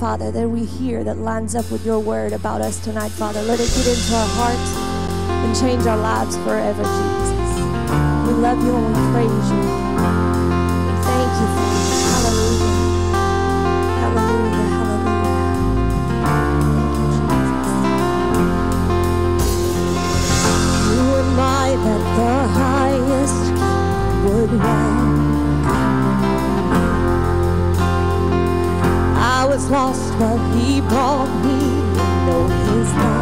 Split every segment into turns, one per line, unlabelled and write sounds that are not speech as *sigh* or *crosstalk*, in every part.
Father, that we hear that lines up with your word about us tonight, Father. Let it get into our hearts and change our lives forever, Jesus. We love you and we praise you. lost, what he brought me.
No, he's not.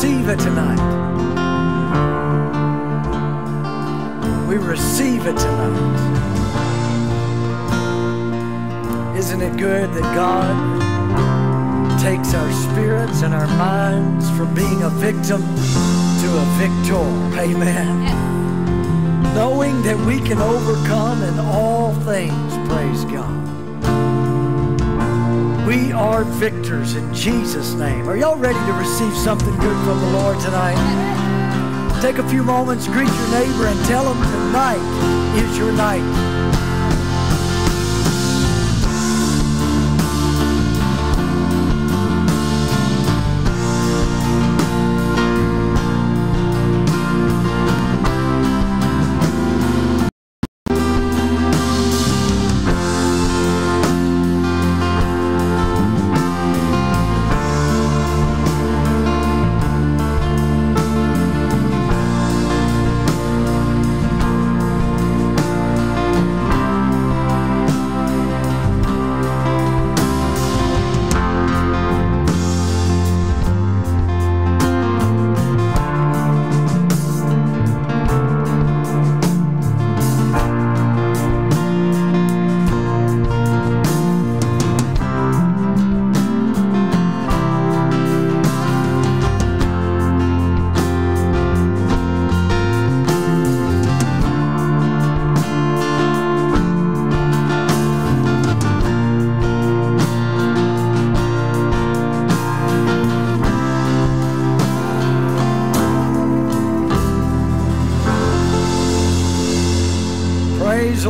receive it tonight. We receive it tonight. Isn't it good that God takes our spirits and our minds from being a victim to a victor? Amen. Yes. Knowing that we can overcome in all things, praise God. We are victors in Jesus' name. Are y'all ready to receive something good from the Lord tonight? Take a few moments, greet your neighbor, and tell them tonight is your night.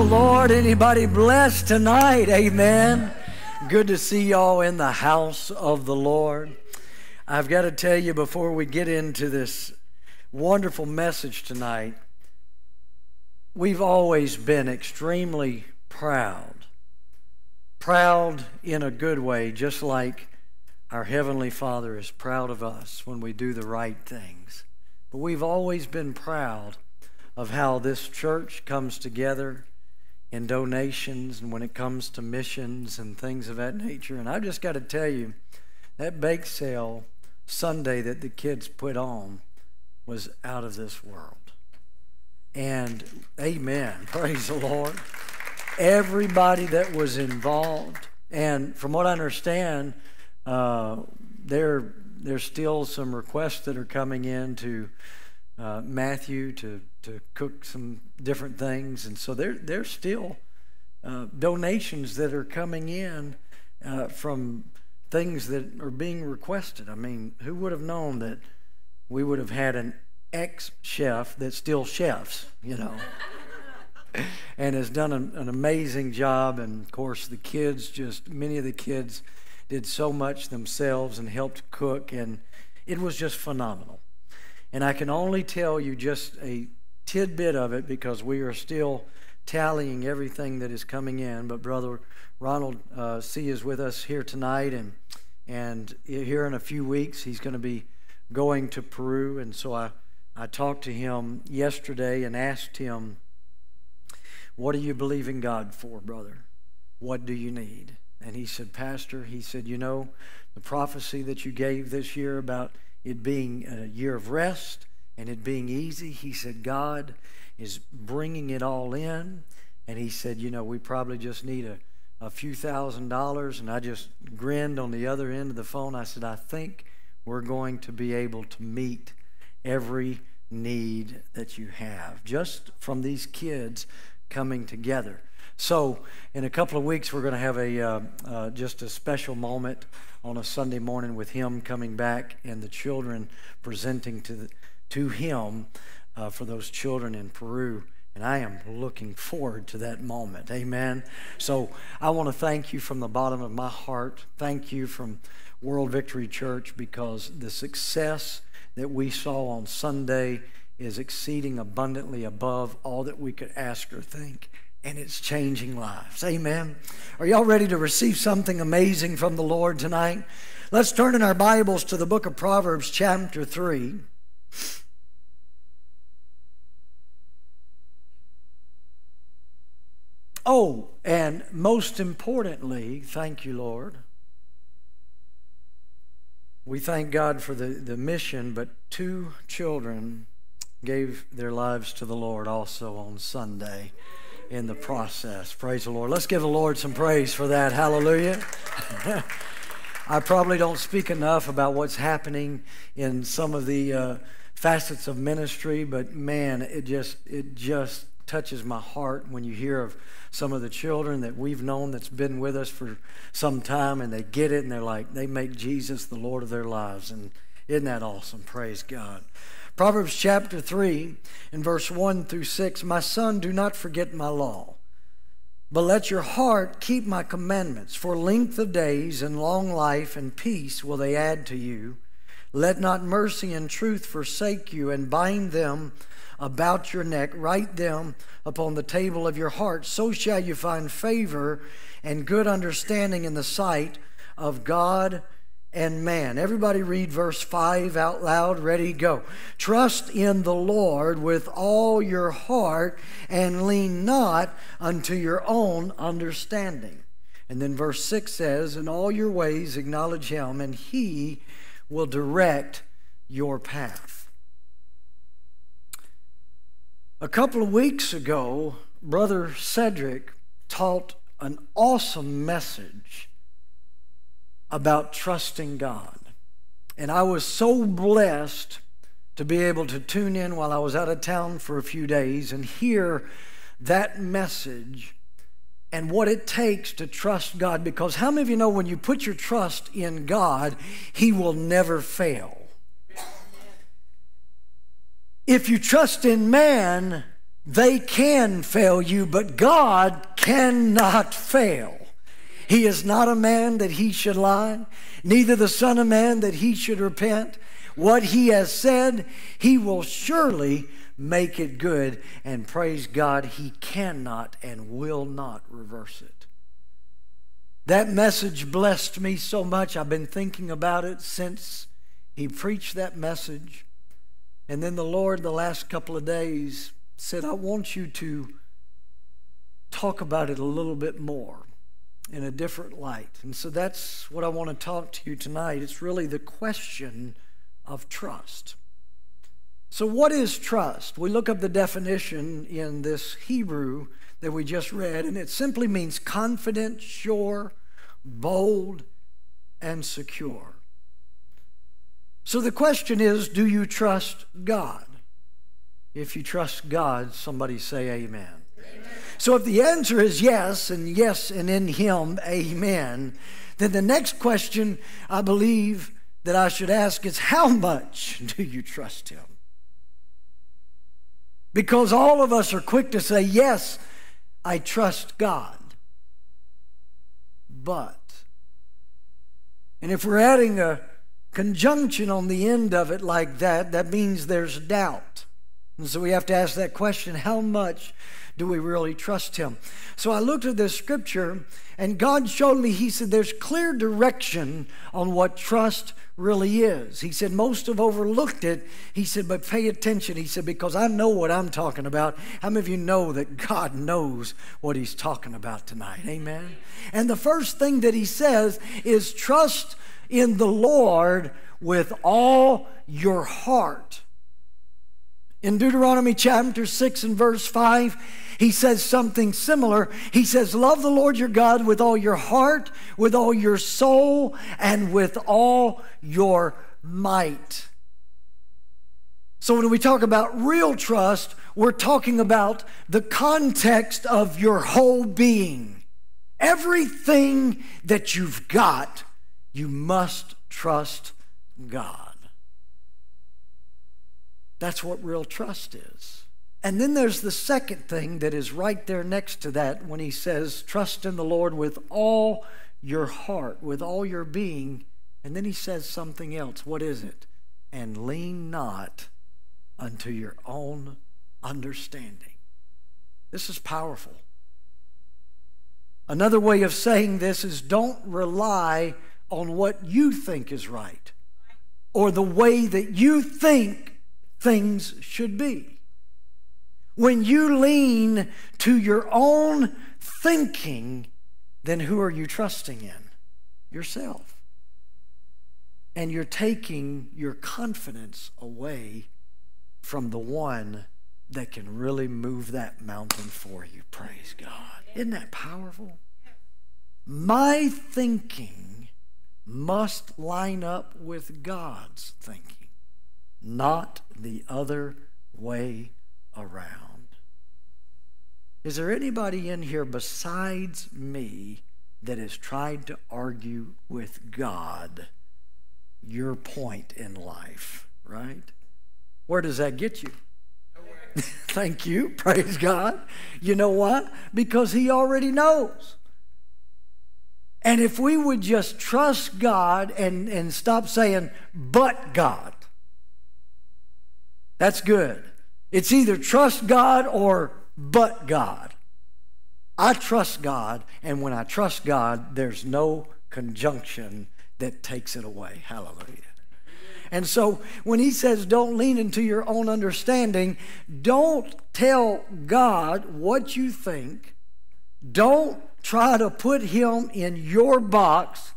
Lord. Anybody blessed tonight? Amen. Good to see y'all in the house of the Lord. I've got to tell you before we get into this wonderful message tonight, we've always been extremely proud. Proud in a good way, just like our Heavenly Father is proud of us when we do the right things. But we've always been proud of how this church comes together in donations and when it comes to missions and things of that nature. And I've just got to tell you, that bake sale Sunday that the kids put on was out of this world. And amen. *laughs* Praise the Lord. Everybody that was involved, and from what I understand, uh, there there's still some requests that are coming in to uh, Matthew to to cook some different things, and so there there's still uh, donations that are coming in uh, from things that are being requested. I mean, who would have known that we would have had an ex chef that still chefs, you know? *laughs* and has done an, an, amazing job. And of course, the kids just, many of the kids did so much themselves and helped cook, and it was just phenomenal. And I can only tell you just a tidbit of it because we are still tallying everything that is coming in. But Brother Ronald uh, C is with us here tonight, and and here in a few weeks he's going to be going to Peru. And so I I talked to him yesterday and asked him, "What are you believing God for, brother? What do you need?" And he said, "Pastor," he said, "You know, the prophecy that you gave this year about it being a year of rest." And it being easy, he said, God is bringing it all in. And he said, You know, we probably just need a, a few thousand dollars. And I just grinned on the other end of the phone. I said, I think we're going to be able to meet every need that you have just from these kids coming together. So, in a couple of weeks, we're going to have a uh, uh, just a special moment on a Sunday morning with him coming back and the children presenting to the, to Him uh, for those children in Peru. And I am looking forward to that moment. Amen. So I want to thank you from the bottom of my heart. Thank you from World Victory Church because the success that we saw on Sunday is exceeding abundantly above all that we could ask or think. And it's changing lives. Amen. Are y'all ready to receive something amazing from the Lord tonight? Let's turn in our Bibles to the book of Proverbs, chapter 3. Oh, and most importantly, thank you, Lord. We thank God for the, the mission, but two children gave their lives to the Lord also on Sunday in the process. Praise the Lord. Let's give the Lord some praise for that. Hallelujah. *laughs* I probably don't speak enough about what's happening in some of the uh, facets of ministry, but man, it just it just touches my heart when you hear of some of the children that we've known that's been with us for some time and they get it and they're like they make Jesus the Lord of their lives and isn't that awesome? Praise God. Proverbs chapter 3 in verse 1 through 6 My son, do not forget my law but let your heart keep my commandments, for length of days and long life and peace will they add to you. Let not mercy and truth forsake you, and bind them about your neck. Write them upon the table of your heart. So shall you find favor and good understanding in the sight of God and man. Everybody read verse 5 out loud. Ready, go. Trust in the Lord with all your heart and lean not unto your own understanding. And then verse 6 says, In all your ways acknowledge him, and he will direct your path. A couple of weeks ago, Brother Cedric taught an awesome message about trusting God. And I was so blessed to be able to tune in while I was out of town for a few days and hear that message and what it takes to trust God. Because how many of you know when you put your trust in God, He will never fail? If you trust in man, They can fail you, but God cannot fail. He is not a man that he should lie, neither the Son of Man that he should repent. What he has said, he will surely make it good. And praise God, he cannot and will not reverse it. That message blessed me so much. I've been thinking about it since he preached that message. And then the Lord, the last couple of days, said, I want you to talk about it a little bit more in a different light. And so that's what I want to talk to you tonight. It's really the question of trust. So, what is trust? We look up the definition in this Hebrew that we just read, and it simply means confident, sure, bold, and secure. So the question is do you trust God? If you trust God, somebody say amen. amen. So if the answer is yes, and yes, and in Him, amen, then the next question I believe that I should ask is how much do you trust Him? Because all of us are quick to say, yes, I trust God. But, and if we're adding a conjunction on the end of it like that, that means there's doubt. And so we have to ask that question how much do we really trust Him? So I looked at this scripture, and God showed me, He said, there's clear direction on what trust really is. He said, most have overlooked it. He said, but pay attention. He said, because I know what I'm talking about. How many of you know that God knows what He's talking about tonight? Amen. And the first thing that He says is trust in the Lord with all your heart. In Deuteronomy chapter 6 and verse 5, he says something similar. He says, Love the Lord your God with all your heart, with all your soul, and with all your might. So, when we talk about real trust, we're talking about the context of your whole being. Everything that you've got, you must trust God. That's what real trust is. And then there's the second thing that is right there next to that when he says, Trust in the Lord with all your heart, with all your being. And then he says something else. What is it? And lean not unto your own understanding. This is powerful. Another way of saying this is don't rely on what you think is right or the way that you think things should be when you lean to your own thinking, then who are you trusting in? Yourself. And you're taking your confidence away from the one that can really move that mountain for you. Praise God. Isn't that powerful? My thinking must line up with God's thinking, not the other way around. Is there anybody in here besides me that has tried to argue with God your point in life, right? Where does that get you? *laughs* Thank you. Praise God. You know what? Because He already knows. And if we would just trust God and, and stop saying, but God, that's good. It's either trust God or but God. I trust God, and when I trust God, there's no conjunction that takes it away. Hallelujah. And so when he says, don't lean into your own understanding, don't tell God what you think. Don't try to put him in your box.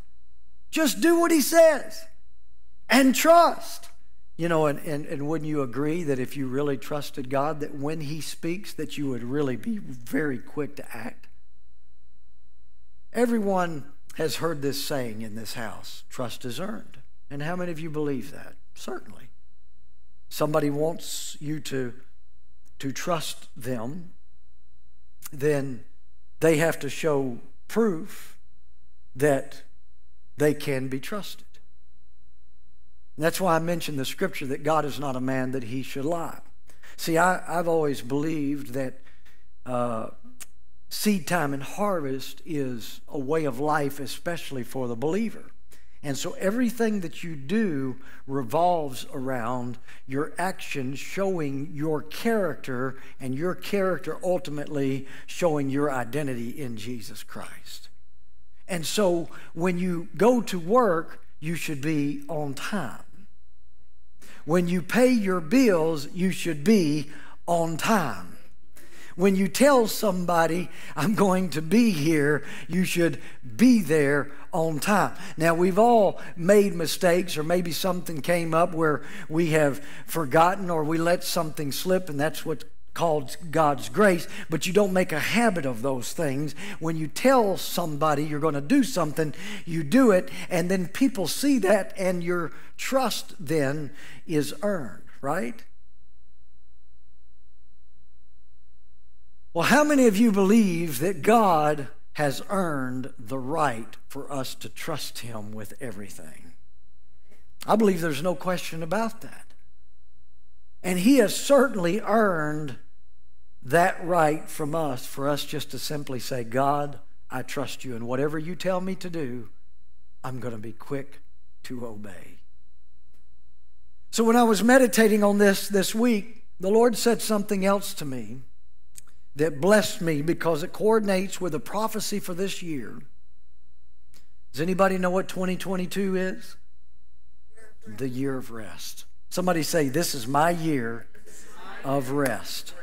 Just do what he says and trust. You know, and, and, and wouldn't you agree that if you really trusted God, that when He speaks, that you would really be very quick to act? Everyone has heard this saying in this house trust is earned. And how many of you believe that? Certainly. Somebody wants you to, to trust them, then they have to show proof that they can be trusted. And that's why I mentioned the scripture that God is not a man that he should lie. See, I, I've always believed that uh, seed time and harvest is a way of life, especially for the believer. And so everything that you do revolves around your actions showing your character, and your character ultimately showing your identity in Jesus Christ. And so when you go to work, you should be on time. When you pay your bills, you should be on time. When you tell somebody, I'm going to be here, you should be there on time. Now, we've all made mistakes, or maybe something came up where we have forgotten or we let something slip, and that's what's called God's grace, but you don't make a habit of those things. When you tell somebody you're going to do something, you do it, and then people see that, and your trust then is earned, right? Well, how many of you believe that God has earned the right for us to trust Him with everything? I believe there's no question about that. And He has certainly earned that right from us for us just to simply say, God, I trust you, and whatever you tell me to do, I'm going to be quick to obey. So when I was meditating on this this week, the Lord said something else to me that blessed me because it coordinates with a prophecy for this year. Does anybody know what 2022 is? The year of rest. Somebody say, This is my year of rest.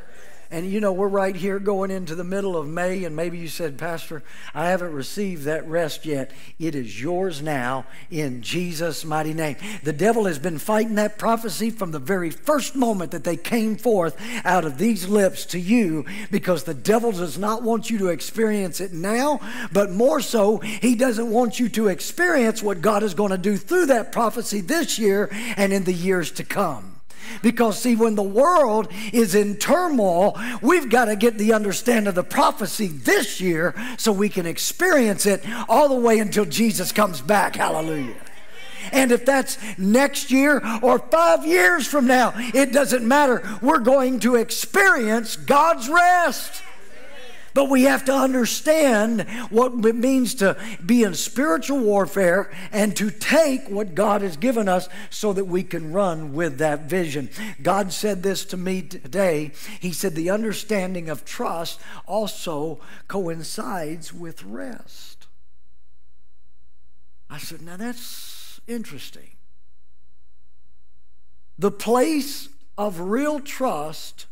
And you know, we're right here going into the middle of May, and maybe you said, Pastor, I haven't received that rest yet. It is yours now in Jesus' mighty name. The devil has been fighting that prophecy from the very first moment that they came forth out of these lips to you because the devil does not want you to experience it now, but more so, he doesn't want you to experience what God is going to do through that prophecy this year and in the years to come. Because, see, when the world is in turmoil, we've got to get the understanding of the prophecy this year so we can experience it all the way until Jesus comes back. Hallelujah. And if that's next year or five years from now, it doesn't matter. We're going to experience God's rest. But we have to understand what it means to be in spiritual warfare and to take what God has given us so that we can run with that vision. God said this to me today. He said, The understanding of trust also coincides with rest. I said, Now that's interesting. The place of real trust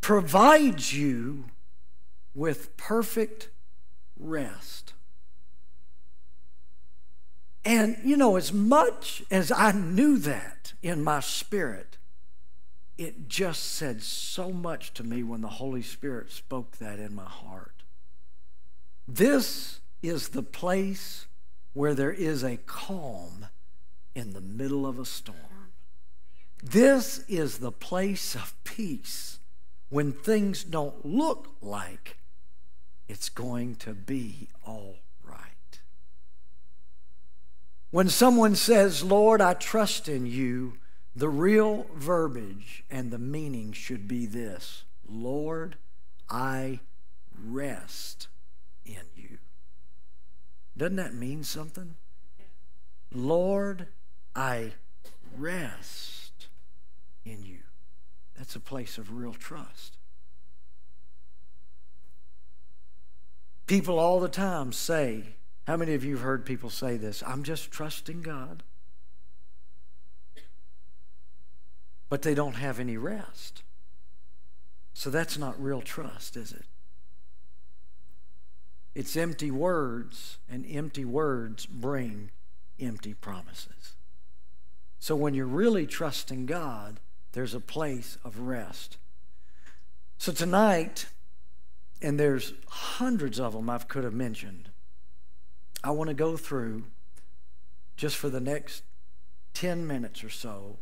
provides you with perfect rest. And, you know, as much as I knew that in my spirit, it just said so much to me when the Holy Spirit spoke that in my heart. This is the place where there is a calm in the middle of a storm. This is the place of peace when things don't look like it's going to be all right. When someone says, Lord, I trust in you, the real verbiage and the meaning should be this Lord, I rest in you. Doesn't that mean something? Lord, I rest in you. That's a place of real trust. People all the time say, how many of you have heard people say this? I'm just trusting God. But they don't have any rest. So that's not real trust, is it? It's empty words, and empty words bring empty promises. So when you're really trusting God, there's a place of rest. So tonight, and there's hundreds of them I could have mentioned. I want to go through just for the next 10 minutes or so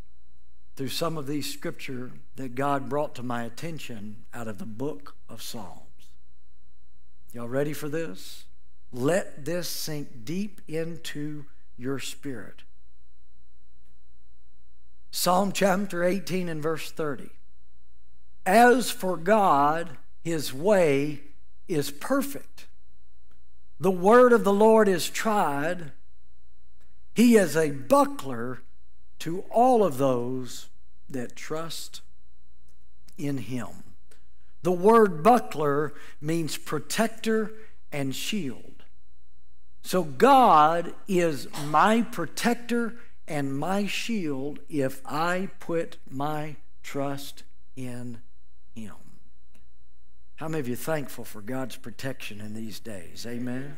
through some of these scripture that God brought to my attention out of the book of Psalms. Y'all ready for this? Let this sink deep into your spirit. Psalm chapter 18 and verse 30. As for God, his way is perfect. The word of the Lord is tried. He is a buckler to all of those that trust in him. The word buckler means protector and shield. So God is my protector and my shield if I put my trust in him. How many of you thankful for God's protection in these days? Amen.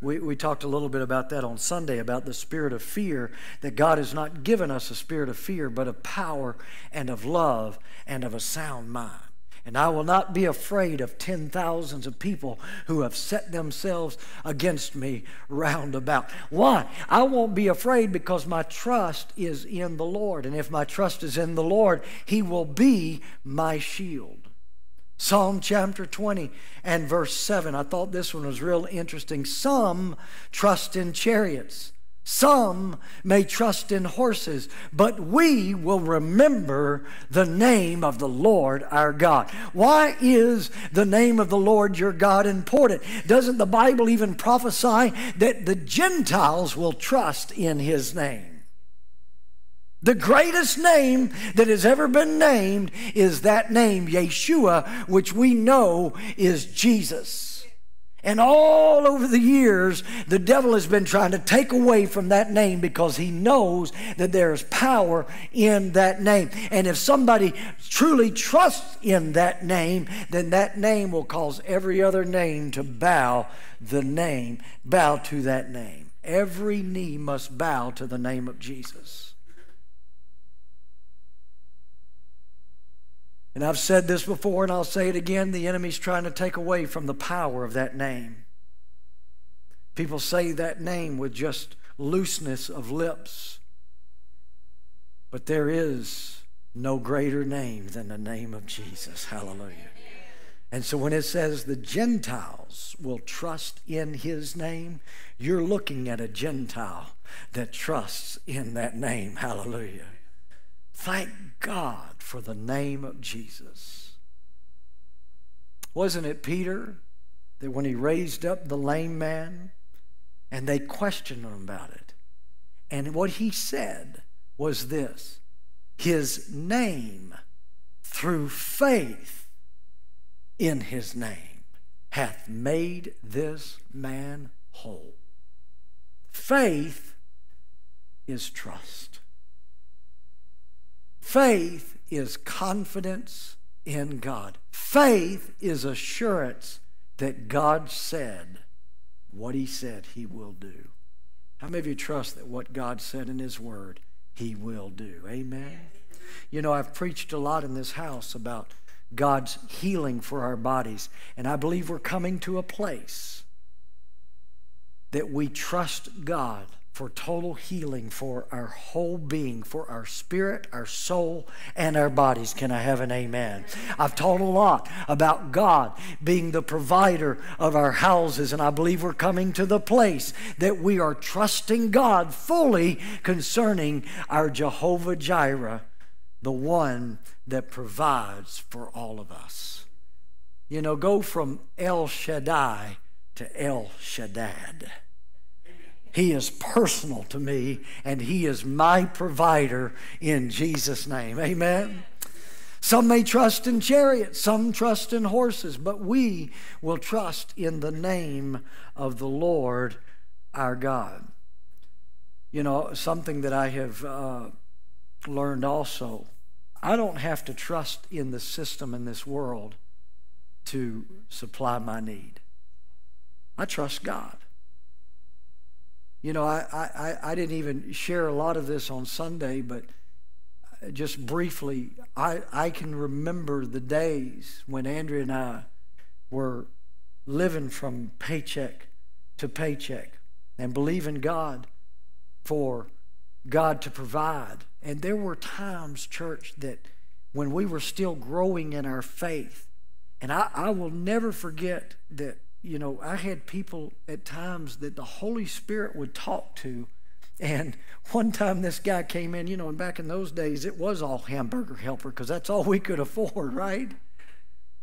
We, we talked a little bit about that on Sunday about the spirit of fear, that God has not given us a spirit of fear, but of power and of love and of a sound mind. And I will not be afraid of ten thousands of people who have set themselves against me round about. Why? I won't be afraid because my trust is in the Lord. And if my trust is in the Lord, He will be my shield. Psalm chapter 20 and verse 7. I thought this one was real interesting. Some trust in chariots some may trust in horses, but we will remember the name of the Lord our God. Why is the name of the Lord your God important? Doesn't the Bible even prophesy that the Gentiles will trust in his name? The greatest name that has ever been named is that name, Yeshua, which we know is Jesus. And all over the years, the devil has been trying to take away from that name because he knows that there is power in that name. And if somebody truly trusts in that name, then that name will cause every other name to bow the name, bow to that name. Every knee must bow to the name of Jesus. And I've said this before and I'll say it again the enemy's trying to take away from the power of that name. People say that name with just looseness of lips. But there is no greater name than the name of Jesus. Hallelujah. And so when it says the Gentiles will trust in his name, you're looking at a Gentile that trusts in that name. Hallelujah. Thank God for the name of Jesus. Wasn't it Peter that when he raised up the lame man and they questioned him about it? And what he said was this His name, through faith in his name, hath made this man whole. Faith is trust. Faith is confidence in God. Faith is assurance that God said what He said He will do. How many of you trust that what God said in His Word, He will do? Amen. You know, I've preached a lot in this house about God's healing for our bodies, and I believe we're coming to a place that we trust God for total healing for our whole being, for our spirit, our soul, and our bodies. Can I have an amen? I've taught a lot about God being the provider of our houses, and I believe we're coming to the place that we are trusting God fully concerning our Jehovah Jireh, the one that provides for all of us. You know, go from El Shaddai to El Shaddad. He is personal to me, and He is my provider in Jesus' name. Amen. Some may trust in chariots, some trust in horses, but we will trust in the name of the Lord our God. You know, something that I have uh, learned also I don't have to trust in the system in this world to supply my need. I trust God. You know, I, I, I didn't even share a lot of this on Sunday, but just briefly, I, I can remember the days when Andrea and I were living from paycheck to paycheck and believing God for God to provide. And there were times, church, that when we were still growing in our faith, and I, I will never forget that you know, I had people at times that the Holy Spirit would talk to And *laughs* one time this guy came in, you know, and back in those days it was all hamburger helper because that's all we could afford, *laughs* right?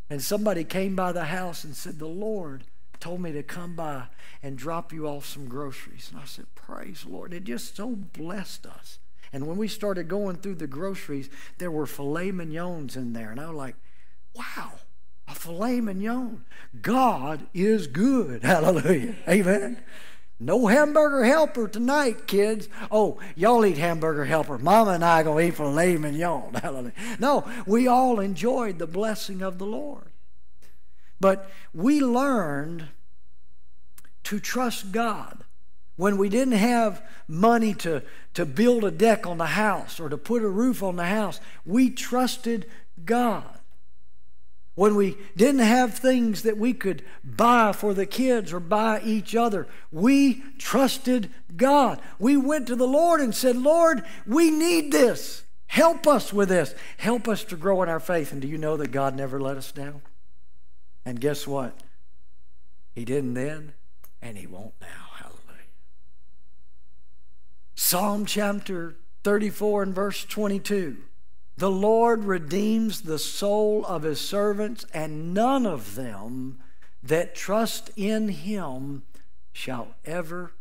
And somebody came by the house and said, The Lord told me to come by and drop you off some groceries. And I said, Praise Lord. It just so blessed us. And when we started going through the groceries, there were filet mignons in there. And I was like, wow, a filet mignon. God is good. *laughs* Hallelujah. Amen. No hamburger helper tonight, kids. Oh, y'all eat hamburger helper. Mama and I gonna eat filet mignon. *laughs* Hallelujah. No, we all enjoyed the blessing of the Lord. But we learned to trust God when we didn't have money to, to build a deck on the house or to put a roof on the house, we trusted God. When we didn't have things that we could buy for the kids or buy each other, we trusted God. We went to the Lord and said, Lord, we need this. Help us with this. Help us to grow in our faith. And do you know that God never let us down? And guess what? He didn't then, and He won't now. Hallelujah. Psalm chapter 34 and verse 22. The Lord redeems the soul of his servants, and none of them that trust in him shall ever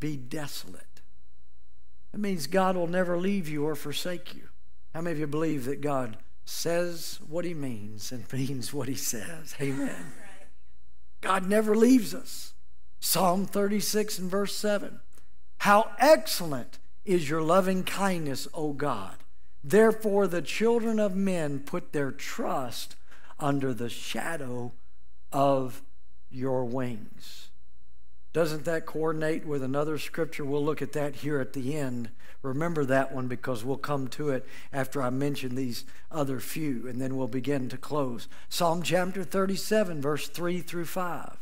be desolate. That means God will never leave you or forsake you. How many of you believe that God says what he means and *laughs* means what he says? Amen. God never leaves us. Psalm 36 and verse 7. How excellent is your loving kindness, O God. Therefore, the children of men put their trust under the shadow of your wings. Doesn't that coordinate with another scripture? We'll look at that here at the end. Remember that one because we'll come to it after I mention these other few, and then we'll begin to close. Psalm chapter 37, verse 3 through 5.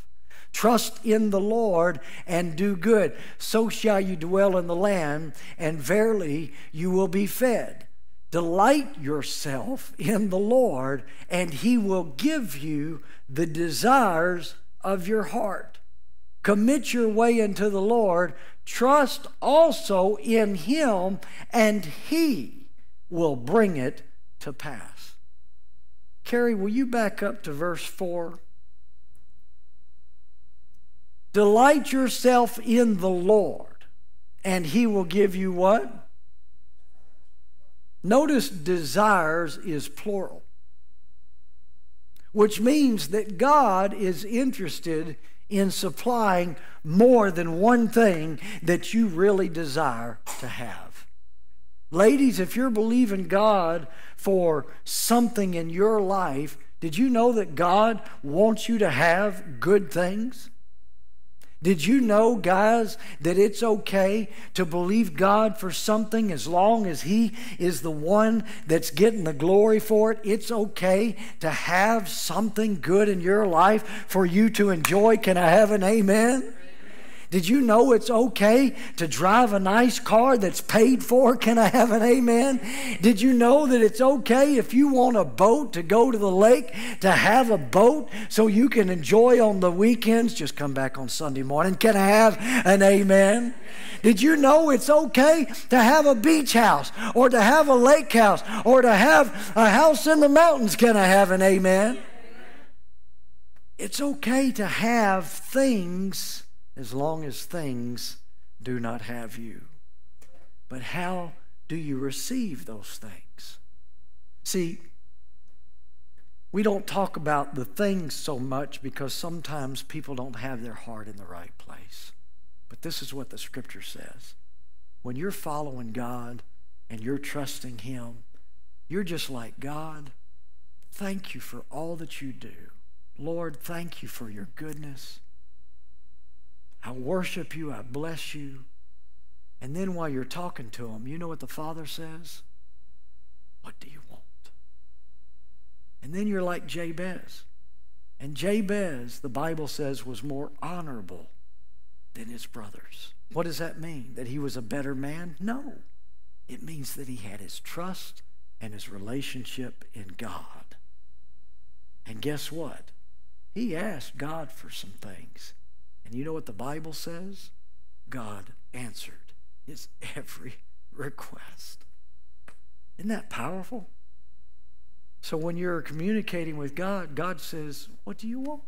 Trust in the Lord and do good. So shall you dwell in the land, and verily you will be fed. Delight yourself in the Lord, and he will give you the desires of your heart. Commit your way into the Lord. Trust also in him, and he will bring it to pass. Carrie, will you back up to verse 4? Delight yourself in the Lord, and He will give you what? Notice desires is plural, which means that God is interested in supplying more than one thing that you really desire to have. Ladies, if you're believing God for something in your life, did you know that God wants you to have good things? Did you know, guys, that it's okay to believe God for something as long as He is the one that's getting the glory for it? It's okay to have something good in your life for you to enjoy. Can I have an amen? Did you know it's okay to drive a nice car that's paid for? Can I have an amen? Did you know that it's okay if you want a boat to go to the lake to have a boat so you can enjoy on the weekends? Just come back on Sunday morning. Can I have an amen? Did you know it's okay to have a beach house or to have a lake house or to have a house in the mountains? Can I have an amen? It's okay to have things as long as things do not have you. But how do you receive those things? See, we don't talk about the things so much because sometimes people don't have their heart in the right place. But this is what the scripture says. When you're following God and you're trusting Him, you're just like God. Thank you for all that you do. Lord, thank you for your goodness. I worship you, I bless you. And then while you're talking to him, you know what the Father says? What do you want? And then you're like Jabez. And Jabez, the Bible says, was more honorable than his brothers. What does that mean? That he was a better man? No. It means that he had his trust and his relationship in God. And guess what? He asked God for some things. And you know what the Bible says? God answered his *laughs* every request. Isn't that powerful? So when you're communicating with God, God says, What do you want?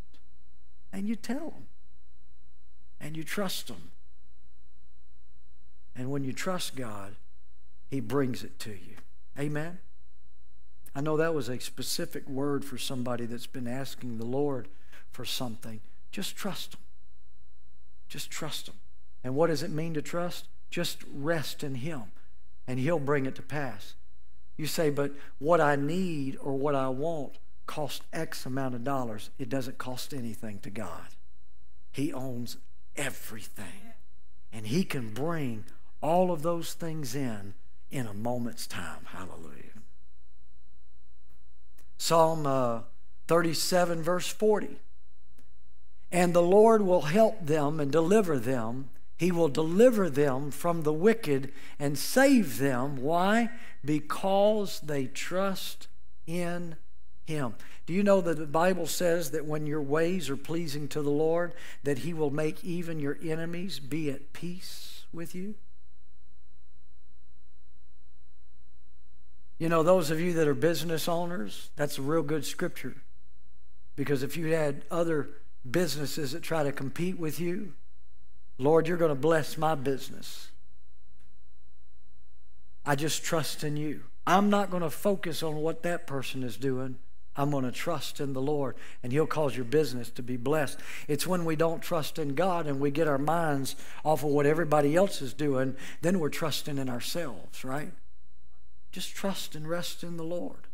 And you tell him. And you trust him. And when you trust God, he brings it to you. Amen? I know that was a specific word for somebody that's been asking the Lord for something. Just trust him. Just trust him. And what does it mean to trust? Just rest in him, and he'll bring it to pass. You say, but what I need or what I want costs X amount of dollars. It doesn't cost anything to God. He owns everything. And He can bring all of those things in in a moment's time. Hallelujah. Psalm uh, 37, verse 40. And the Lord will help them and deliver them. He will deliver them from the wicked and save them. Why? Because they trust in Him. Do you know that the Bible says that when your ways are pleasing to the Lord, that He will make even your enemies be at peace with you? You know, those of you that are business owners, that's a real good scripture. Because if you had other businesses that try to compete with you, Lord, you're going to bless my business. I just trust in you. I'm not going to focus on what that person is doing. I'm going to trust in the Lord, and He'll cause your business to be blessed. It's when we don't trust in God and we get our minds off of what everybody else is doing, then we're trusting in ourselves, right? Just trust and rest in the Lord.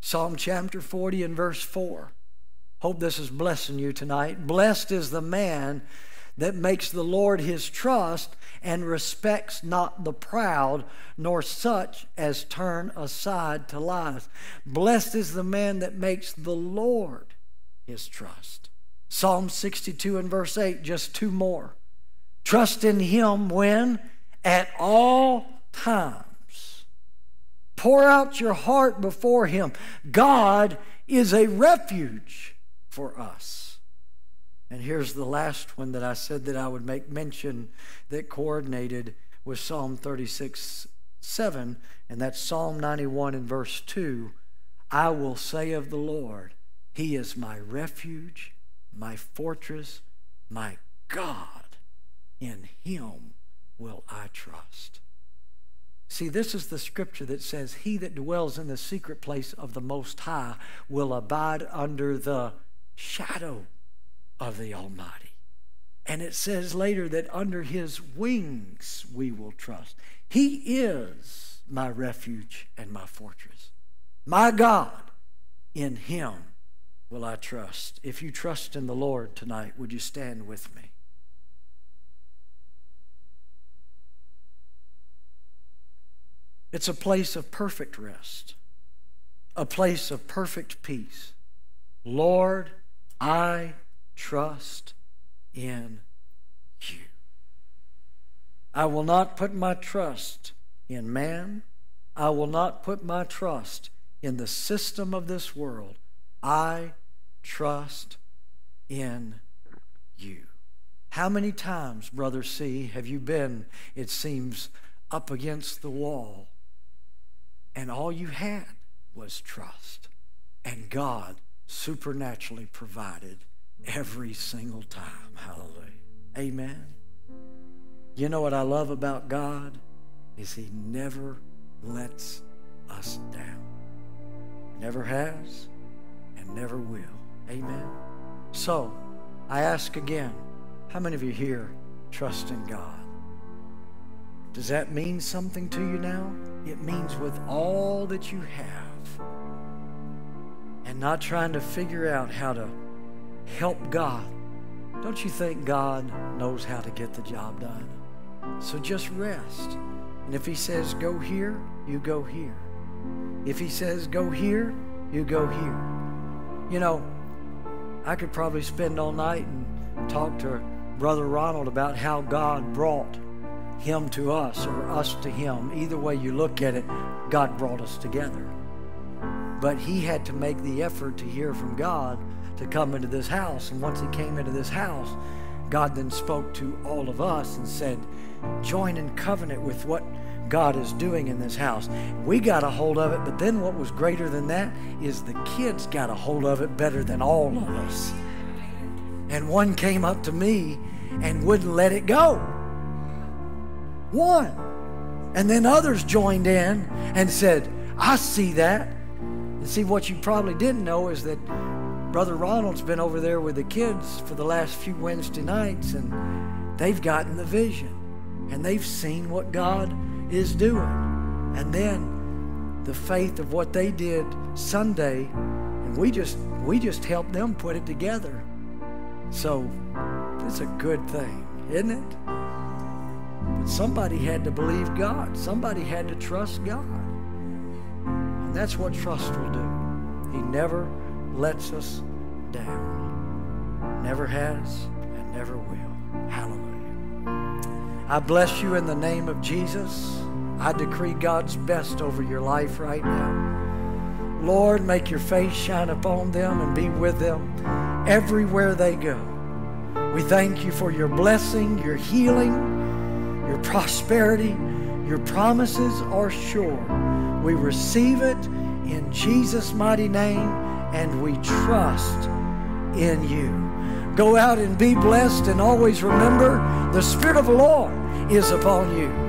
Psalm chapter 40 and verse 4. Hope this is blessing you tonight. Blessed is the man that makes the Lord his trust and respects not the proud, nor such as turn aside to lies. Blessed is the man that makes the Lord his trust. Psalm 62 and verse 8, just two more. Trust in him when? At all times. Pour out your heart before him. God is a refuge for us. And here's the last one that I said that I would make mention that coordinated with Psalm 36 7, and that's Psalm 91 and verse 2. I will say of the Lord, He is my refuge, my fortress, my God. In Him will I trust. See, this is the scripture that says, He that dwells in the secret place of the Most High will abide under the shadow of the Almighty. And it says later that under his wings we will trust. He is my refuge and my fortress. My God, in him will I trust. If you trust in the Lord tonight, would you stand with me? It's a place of perfect rest, a place of perfect peace. Lord, I trust in you. I will not put my trust in man. I will not put my trust in the system of this world. I trust in you. How many times, Brother C, have you been, it seems, up against the wall and all you had was trust? And God supernaturally provided every single time. Hallelujah. Amen. You know what I love about God is he never lets us down. Never has and never will. Amen. So, I ask again, how many of you here trust in God? Does that mean something to you now? It means with all that you have and not trying to figure out how to help God. Don't you think God knows how to get the job done? So just rest. And if He says go here, you go here. If He says go here, you go here. You know, I could probably spend all night and talk to Brother Ronald about how God brought him to us or us to him. Either way you look at it, God brought us together. But he had to make the effort to hear from God to come into this house. And once he came into this house, God then spoke to all of us and said, Join in covenant with what God is doing in this house. We got a hold of it, but then what was greater than that is the kids got a hold of it better than all of us. And one came up to me and wouldn't let it go. One. And then others joined in and said, I see that. And see, what you probably didn't know is that Brother Ronald's been over there with the kids for the last few Wednesday nights, and they've gotten the vision. And they've seen what God is doing. And then the faith of what they did Sunday, and we just we just helped them put it together. So it's a good thing, isn't it? But somebody had to believe God. Somebody had to trust God. That's what trust will do. He never lets us down. Never has and never will. Hallelujah. I bless you in the name of Jesus. I decree God's best over your life right now. Lord, make your face shine upon them and be with them everywhere they go. We thank you for your blessing, your healing, your prosperity. Your promises are sure. We receive it in Jesus' mighty name and we trust in you. Go out and be blessed and always remember the Spirit of the Lord is upon you.